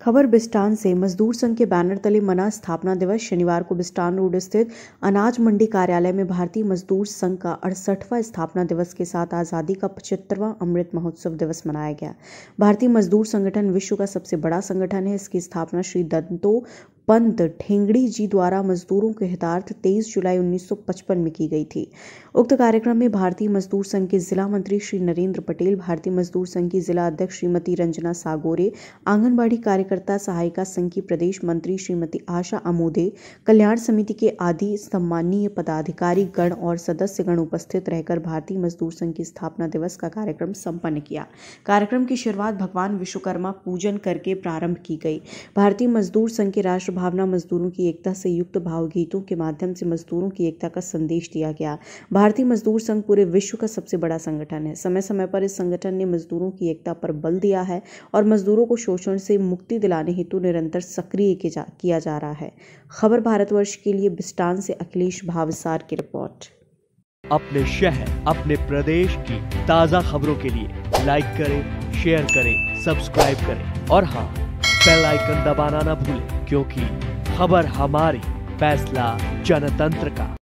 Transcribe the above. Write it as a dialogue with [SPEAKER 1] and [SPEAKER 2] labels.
[SPEAKER 1] खबर बिस्टान से। मजदूर संघ के बैनर तले मना स्थापना दिवस। शनिवार को बिस्टान रोड स्थित अनाज मंडी कार्यालय में भारतीय मजदूर संघ का अड़सठवां स्थापना दिवस के साथ आज़ादी का पचहत्तरवां अमृत महोत्सव दिवस मनाया गया। भारतीय मजदूर संगठन विश्व का सबसे बड़ा संगठन है। इसकी स्थापना श्री दंतो पंत ठेंगड़ी जी द्वारा मजदूरों के हितार्थ 23 जुलाई 1955 में की गई थी। उक्त कार्यक्रम में भारतीय मजदूर संघ के जिला मंत्री श्री नरेंद्र पटेल, भारतीय मजदूर संघ की जिला अध्यक्ष श्रीमती रंजना सागोरे, आंगनबाड़ी कार्यकर्ता सहायिका संघ की प्रदेश मंत्री श्रीमती आशा अमोदे कल्याण समिति के आदि सम्मानीय पदाधिकारी, गण और सदस्य गण उपस्थित रहकर भारतीय मजदूर संघ की स्थापना दिवस का कार्यक्रम संपन्न किया। कार्यक्रम की शुरुआत भगवान विश्वकर्मा पूजन करके प्रारंभ की गई। भारतीय मजदूर संघ के राष्ट्र भावना मजदूरों की एकता से युक्त भावगीतों के माध्यम से मजदूरों की एकता का संदेश दिया गया। भारतीय मजदूर संघ पूरे विश्व का सबसे बड़ा संगठन है। समय समय पर इस संगठन ने मजदूरों की एकता पर बल दिया है और मजदूरों को शोषण से मुक्ति दिलाने हेतु निरंतर सक्रिय किया जा रहा है। खबर भारतवर्ष के लिए बिस्टान से अखिलेश भावसार की रिपोर्ट।
[SPEAKER 2] अपने शहर, अपने प्रदेश की ताज़ा खबरों के लिए लाइक करें, शेयर करें, सब्सक्राइब करें और हाँ बेल आइकन दबाना ना भूलें। क्योंकि खबर हमारी फैसला जनतंत्र का।